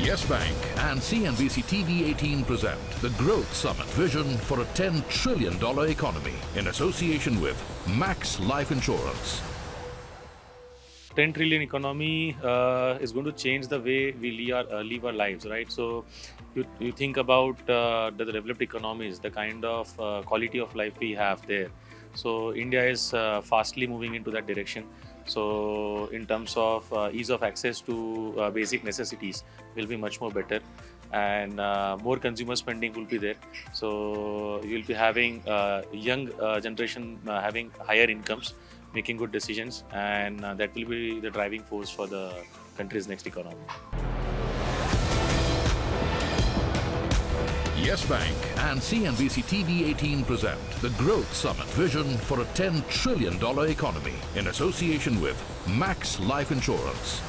Yes Bank and CNBC TV 18 present the Growth Summit Vision for a $10 trillion economy in association with Max Life Insurance. 10 trillion economy uh, is going to change the way we live our, uh, live our lives, right? So, you, you think about uh, the developed economies, the kind of uh, quality of life we have there. So, India is uh, fastly moving into that direction. So, in terms of uh, ease of access to uh, basic necessities, will be much more better, and uh, more consumer spending will be there. So, you will be having uh, young uh, generation having higher incomes making good decisions, and that will be the driving force for the country's next economy. Yes Bank and CNBC TV 18 present the Growth Summit Vision for a $10 trillion economy in association with Max Life Insurance.